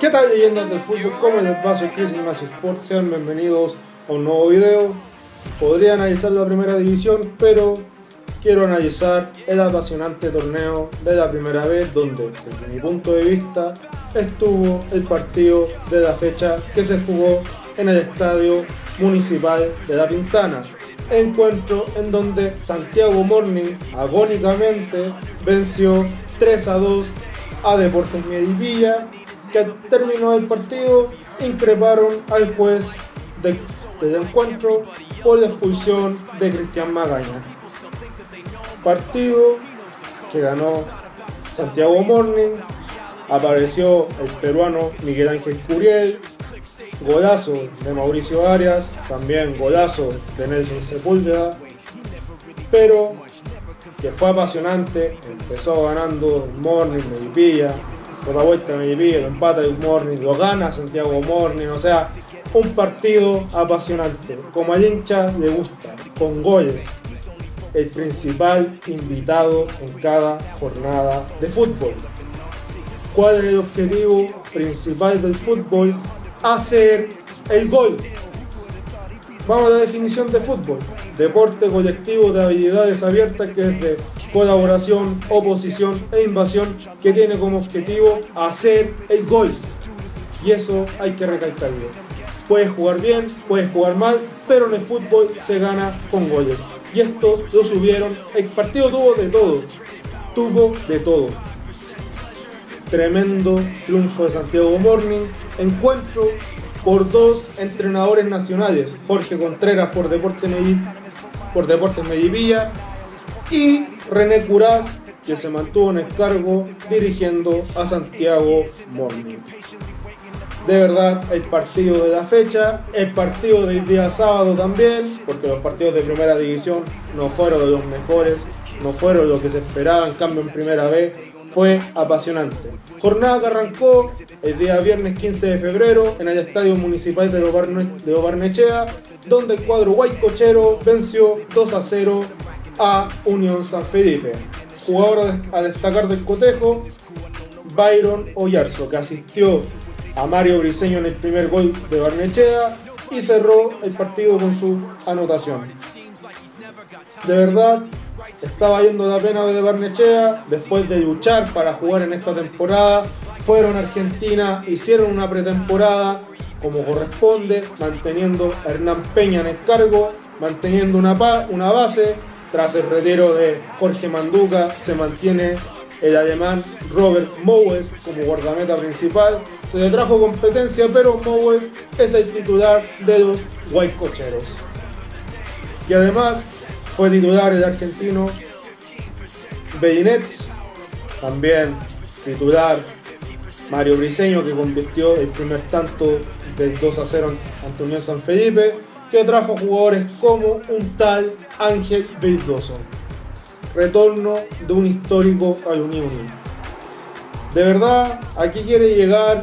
¿Qué tal leyendas del fútbol? ¿Cómo les va? Soy Chris Ignacio Sports. Sean bienvenidos a un nuevo video. Podría analizar la primera división, pero quiero analizar el apasionante torneo de la primera vez, donde desde mi punto de vista estuvo el partido de la fecha que se jugó en el Estadio Municipal de La Pintana. Encuentro en donde Santiago Morning agónicamente venció 3 a 2 a Deportes Medivilla, que al término del partido increparon al juez de- del encuentro por la expulsión de Cristian Magaña. Partido que ganó Santiago Morning, apareció el peruano Miguel Ángel Curiel, golazo de Mauricio Arias, también golazo de Nelson Sepúlveda, pero que fue apasionante, empezó ganando Morning, Melipilla, por la vuelta Melipilla, lo empata el Morning, lo gana Santiago Morning, o sea, un partido apasionante, como al hincha le gusta, con goles, el principal invitado en cada jornada de fútbol. ¿Cuál es el objetivo principal del fútbol? Hacer el gol. Vamos a la definición de fútbol. Deporte colectivo de habilidades abiertas que es de colaboración, oposición e invasión que tiene como objetivo hacer el gol. Y eso hay que recalcarlo. Puedes jugar bien, puedes jugar mal, pero en el fútbol se gana con goles. Y estos lo subieron. El partido tuvo de todo. Tuvo de todo. Tremendo triunfo de Santiago Morning. Encuentro por dos entrenadores nacionales. Jorge Contreras por Deportes Medellín, por Deportes Medivilla y René Curaz que se mantuvo en el cargo dirigiendo a Santiago Morning. De verdad, el partido de la fecha, el partido del día sábado también, porque los partidos de primera división no fueron de los mejores, no fueron lo que se esperaba, en cambio en primera vez fue apasionante. Jornada que arrancó el día viernes 15 de febrero en el Estadio Municipal de Obarne- de Obarnechea, donde el cuadro Guaycochero venció 2 a 0 a Unión San Felipe. Jugador a destacar del cotejo, Byron Oyarzo, que asistió a Mario Briseño en el primer gol de Barnechea y cerró el partido con su anotación. De verdad, estaba yendo la pena de Barnechea después de luchar para jugar en esta temporada. Fueron a Argentina, hicieron una pretemporada como corresponde, manteniendo a Hernán Peña en el cargo, manteniendo una, base. Tras el retiro de Jorge Manduca, se mantiene el alemán Robert Mowes como guardameta principal. Se le trajo competencia, pero Mowes es el titular de los Guaycocheros. Y además fue titular el argentino Bellinets, también titular Mario Briseño que convirtió el primer tanto del 2 a 0 ante Unión San Felipe, que trajo jugadores como un tal Ángel Vildoso. Retorno de un histórico al Unión. De verdad, aquí quiere llegar,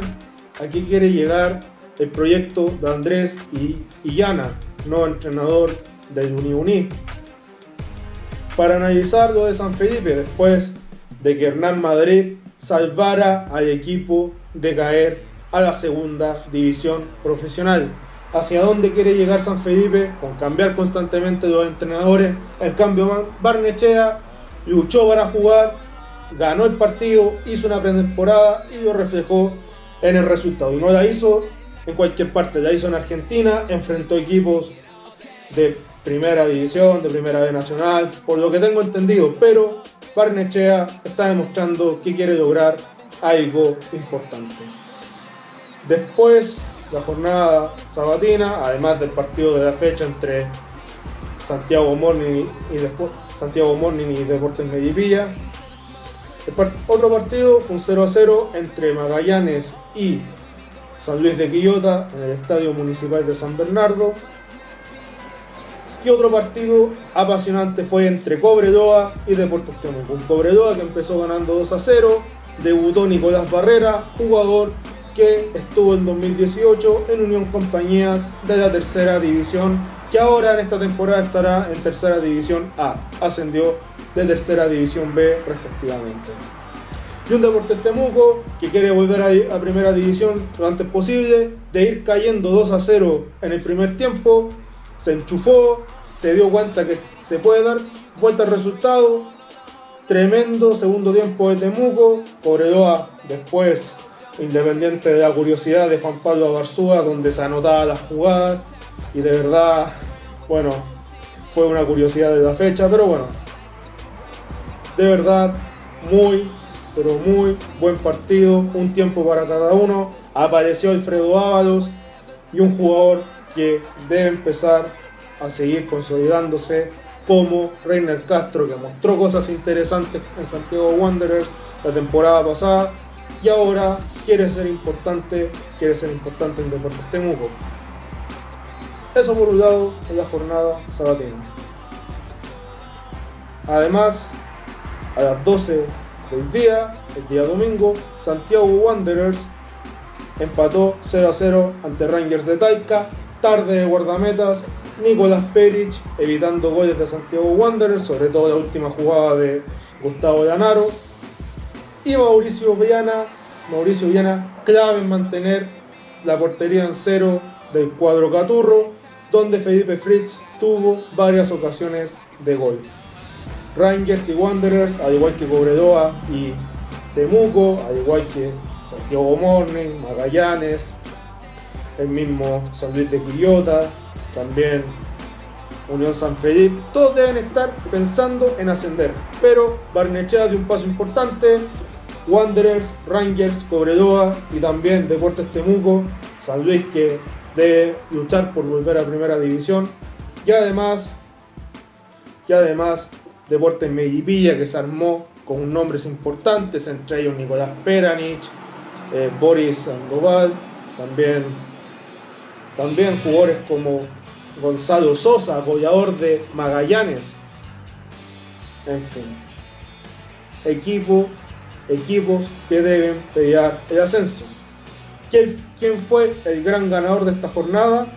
aquí quiere llegar el proyecto de Andrés y Illana, nuevo entrenador del Uniuní para analizar lo de San Felipe después de que Hernán Madrid salvara al equipo de caer a la segunda división profesional. ¿Hacia dónde quiere llegar San Felipe? Con cambiar constantemente los entrenadores. En cambio, Barnechea luchó para jugar, ganó el partido, hizo una pretemporada y lo reflejó en el resultado. Y no la hizo en cualquier parte, la hizo en Argentina, enfrentó equipos de primera división, de primera B nacional, por lo que tengo entendido, pero Barnechea está demostrando que quiere lograr algo importante. Después, la jornada sabatina, además del partido de la fecha entre Santiago Morning y después Santiago Morning y Deportes Medipilla. Otro partido fue un 0 a 0 entre Magallanes y San Luis de Quillota en el Estadio Municipal de San Bernardo. Y otro partido apasionante fue entre Cobreloa y Deportes Temuco. Un Cobreloa que empezó ganando 2 a 0. Debutó Nicolás Barrera, jugador que estuvo en 2018 en Unión Compañías de la tercera división, que ahora en esta temporada estará en tercera división A. Ascendió de tercera división B respectivamente. Y un Deportes Temuco que quiere volver a, a, primera división lo antes posible, de ir cayendo 2 a 0 en el primer tiempo, se enchufó, se dio cuenta que se puede dar vuelta al resultado. Tremendo segundo tiempo de Temuco, Cobreloa después independiente de la curiosidad de Juan Pablo Barzúa, donde se anotaban las jugadas y de verdad, bueno, fue una curiosidad de la fecha, pero bueno, de verdad, muy, pero muy buen partido, un tiempo para cada uno. Apareció Alfredo Ábalos y un jugador que debe empezar a seguir consolidándose como Reiner Castro, que mostró cosas interesantes en Santiago Wanderers la temporada pasada y ahora quiere ser importante, quiere ser importante en Deportes Temuco. Eso por un lado en la jornada sabatina. Además, a las 12 del día, el día domingo, Santiago Wanderers empató 0 a 0 ante Rangers de Taika. Tarde de guardametas, Nicolás Perich evitando goles de Santiago Wanderers, sobre todo la última jugada de Gustavo Lanaro. Y Mauricio Viana, Mauricio Viana clave en mantener la portería en cero del cuadro Caturro, donde Felipe Fritz tuvo varias ocasiones de gol. Rangers y Wanderers, al igual que Cobredoa y Temuco, al igual que Santiago Morning, Magallanes, el mismo San Luis de Quillota, también Unión San Felipe, todos deben estar pensando en ascender. Pero Barnechea de un paso importante, Wanderers, Rangers, Cobredoa y también Deportes Temuco, San Luis que debe luchar por volver a primera división. Y además, y además Deportes Medipilla que se armó con nombres importantes, entre ellos Nicolás Peranich, eh, Boris Sandoval, también, también jugadores como Gonzalo Sosa, apoyador de Magallanes. En fin. Equipo, equipos que deben pelear el ascenso. ¿Quién fue el gran ganador de esta jornada?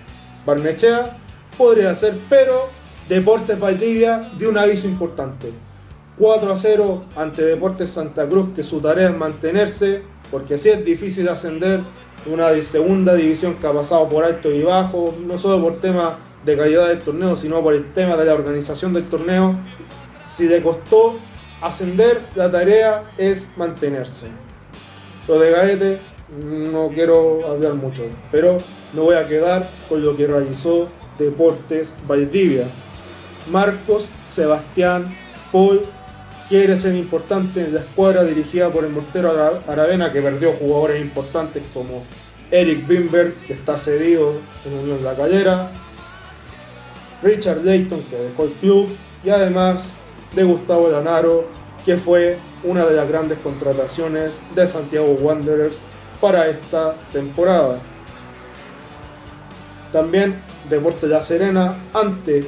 Barnechea. Podría ser, pero Deportes Valdivia dio un aviso importante. 4 a 0 ante Deportes Santa Cruz, que su tarea es mantenerse, porque si es difícil ascender una segunda división que ha pasado por alto y bajo, no solo por tema de calidad del torneo, sino por el tema de la organización del torneo. Si le costó ascender, la tarea es mantenerse. Lo de Gaete no quiero hablar mucho, pero me voy a quedar con lo que realizó Deportes Valdivia. Marcos Sebastián Paul quiere ser importante en la escuadra dirigida por el mortero Aravena que perdió jugadores importantes como Eric Bimber que está cedido en Unión La Calera, Richard Layton que dejó el club y además de Gustavo Lanaro que fue una de las grandes contrataciones de Santiago Wanderers para esta temporada. También Deportes La Serena ante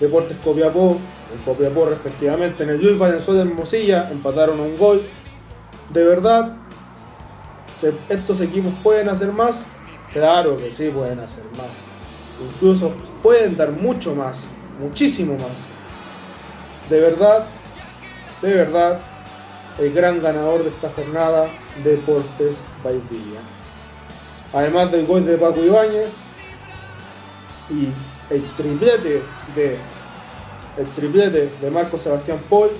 Deportes Copiapó, en Copiapó respectivamente, en el Luis Valenzuela de Hermosilla, empataron un gol. De verdad, ¿estos equipos pueden hacer más? Claro que sí pueden hacer más. Incluso pueden dar mucho más, muchísimo más. De verdad, de verdad, el gran ganador de esta jornada, Deportes Valdivia. Además del gol de Paco Ibáñez y el triplete de el triplete de Marco Sebastián Paul,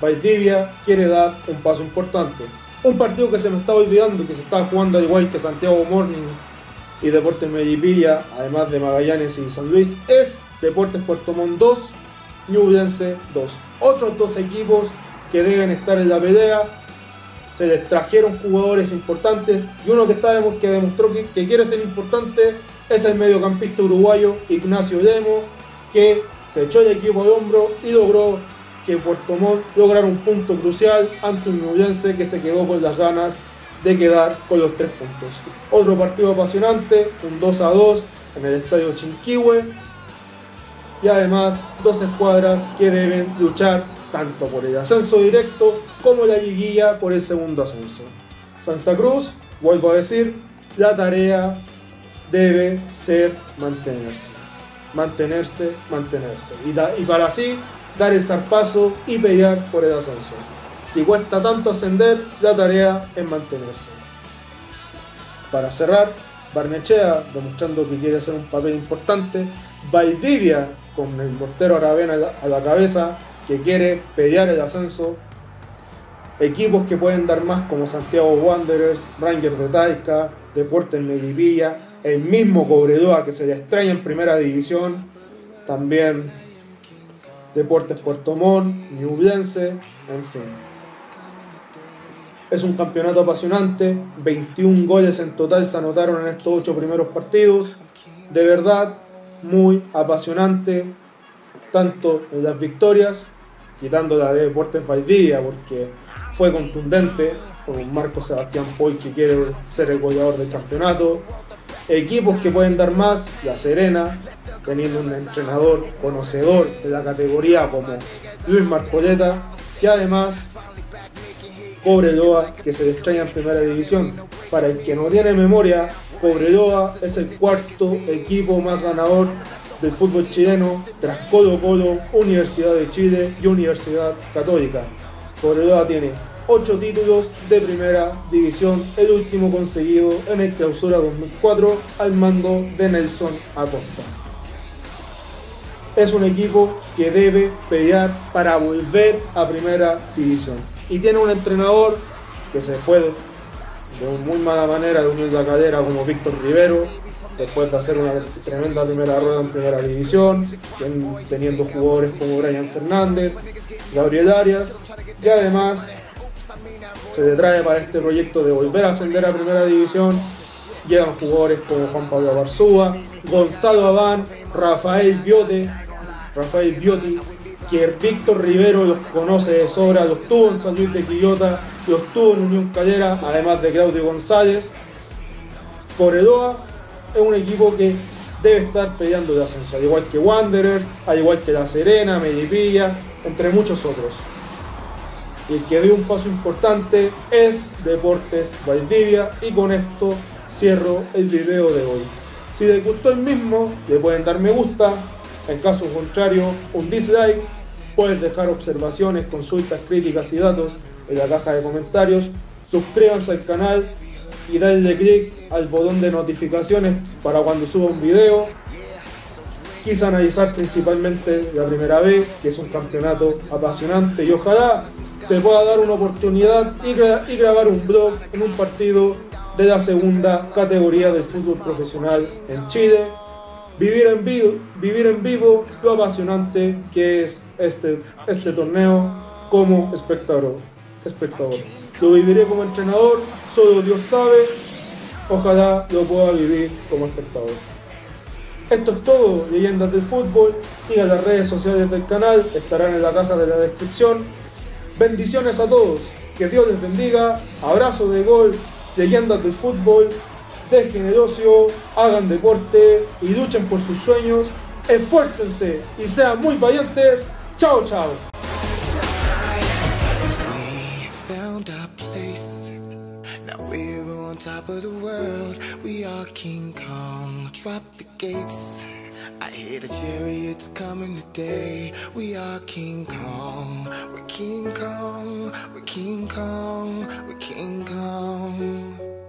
Valdivia quiere dar un paso importante. Un partido que se me estaba olvidando, que se estaba jugando al igual que Santiago Morning y Deportes Medipilla, además de Magallanes y San Luis, es Deportes Puerto Montt 2, Ñublense 2. Otros dos equipos que deben estar en la pelea. Se les trajeron jugadores importantes y uno que, está, que demostró que, que quiere ser importante es el mediocampista uruguayo Ignacio Demo, que se echó el equipo de hombro y logró que Puerto Montt lograra un punto crucial ante un Ñublense que se quedó con las ganas de quedar con los tres puntos. Otro partido apasionante, un 2 a 2 en el estadio Chinquihue. Y además, dos escuadras que deben luchar tanto por el ascenso directo como la liguilla por el segundo ascenso. Santa Cruz, vuelvo a decir, la tarea debe ser mantenerse. Mantenerse, mantenerse. Y, para así dar el zarpazo y pelear por el ascenso. Si cuesta tanto ascender, la tarea es mantenerse. Para cerrar, Barnechea demostrando que quiere hacer un papel importante. Valdivia con el portero Aravena a la cabeza que quiere pelear el ascenso. Equipos que pueden dar más como Santiago Wanderers, Rangers de Talca, Deportes Melipilla, el mismo Cobreloa que se le extraña en primera división, también Deportes Puerto Montt, Ñublense, en fin. Es un campeonato apasionante, 21 goles en total se anotaron en estos 8 primeros partidos. De verdad, muy apasionante, tanto en las victorias, quitando la de Deportes Valdivia, porque fue contundente, con Marco Sebastián Poy que quiere ser el goleador del campeonato. Equipos que pueden dar más, La Serena, teniendo un entrenador conocedor de la categoría como Luis Marcoleta, que además Cobreloa, que se extraña en primera división. Para el que no tiene memoria, Cobreloa es el cuarto equipo más ganador del fútbol chileno tras Colo Colo, Universidad de Chile y Universidad Católica. Cobreloa tiene 8 títulos de primera división, el último conseguido en el clausura 2004 al mando de Nelson Acosta. Es un equipo que debe pelear para volver a primera división y tiene un entrenador que se fue de muy mala manera de unir la cadera como Víctor Rivero, después de hacer una tremenda primera rueda en primera división, teniendo jugadores como Brian Fernández, Gabriel Arias, y además se le trae para este proyecto de volver a ascender a primera división. Llegan jugadores como Juan Pablo Barzúa, Gonzalo Abán, Rafael Biote, Rafael Bioti, que Víctor Rivero los conoce de sobra, los tuvo en San Luis de Quillota, los tuvo en Unión Calera, además de Claudio González. Corredoa es un equipo que debe estar peleando de ascenso, al igual que Wanderers, al igual que La Serena, Melipilla, entre muchos otros. Y el que dio un paso importante es Deportes Valdivia y con esto cierro el video de hoy. Si les gustó el mismo, le pueden dar me gusta, en caso contrario un dislike Puedes dejar observaciones, consultas, críticas y datos en la caja de comentarios. Suscríbanse al canal y denle click al botón de notificaciones para cuando suba un video. Quise analizar principalmente la primera vez, que es un campeonato apasionante y ojalá se pueda dar una oportunidad y, grabar un blog en un partido de la segunda categoría del fútbol profesional en Chile vivir en vivo, vivir en vivo lo apasionante que es este, este torneo como espectador, espectador. Lo viviré como entrenador, solo Dios sabe, ojalá lo pueda vivir como espectador. Esto es todo, leyendas del fútbol. Sigan las redes sociales del canal, estarán en la caja de la descripción. Bendiciones a todos, que Dios les bendiga. Abrazo de gol, leyendas del fútbol dejen el ocio, hagan deporte y luchen por sus sueños. Esfuércense y sean muy valientes. Chao, chao. Top of the world, we are King Kong. Drop the gates. I hear the chariots coming today. We are King Kong. We're King Kong. We're King Kong. We're King Kong.